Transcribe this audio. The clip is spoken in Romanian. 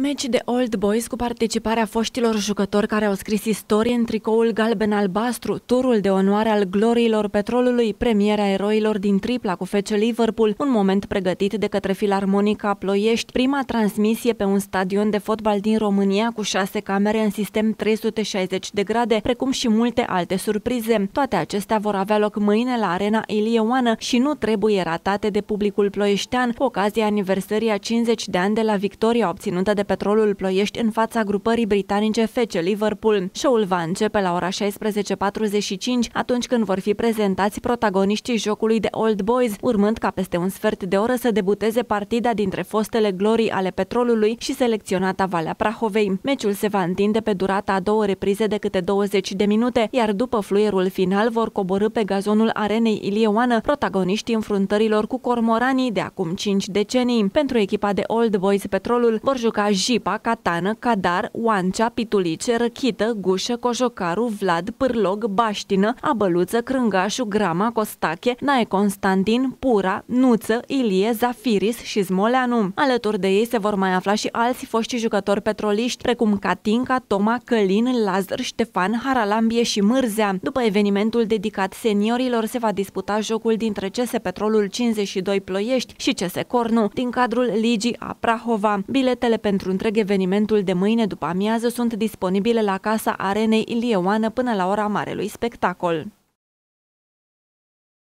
Meci de Old Boys cu participarea foștilor jucători care au scris istorie în tricoul galben-albastru, turul de onoare al gloriilor petrolului, premiera eroilor din tripla cu FC Liverpool, un moment pregătit de către Filarmonica Ploiești, prima transmisie pe un stadion de fotbal din România cu șase camere în sistem 360 de grade, precum și multe alte surprize. Toate acestea vor avea loc mâine la Arena Ilie Oană și nu trebuie ratate de publicul ploieștean cu ocazia aniversării a 50 de ani de la victoria obținută de de petrolul Ploiești în fața grupării britanice FC Liverpool. Show-ul va începe la ora 16.45, atunci când vor fi prezentați protagoniștii jocului de Old Boys, urmând ca peste un sfert de oră să debuteze partida dintre fostele glorii ale petrolului și selecționata Valea Prahovei. Meciul se va întinde pe durata a două reprize de câte 20 de minute, iar după fluierul final vor coborâ pe gazonul arenei Ilieoană protagoniștii înfruntărilor cu cormoranii de acum 5 decenii. Pentru echipa de Old Boys Petrolul vor juca Jipa, Catană, Cadar, Oancea, Pitulice, Răchită, Gușă, Cojocaru, Vlad, Pârlog, Baștină, Abăluță, Crângașu, Grama, Costache, Nae Constantin, Pura, Nuță, Ilie, Zafiris și Zmoleanu. Alături de ei se vor mai afla și alți foști jucători petroliști, precum Catinca, Toma, Călin, Lazar, Ștefan, Haralambie și Mârzea. După evenimentul dedicat seniorilor, se va disputa jocul dintre CS Petrolul 52 Ploiești și CS Cornu, din cadrul Ligii a Prahova. Biletele pentru pentru întreg evenimentul de mâine după amiază sunt disponibile la Casa Arenei Ilieoană până la ora Marelui Spectacol.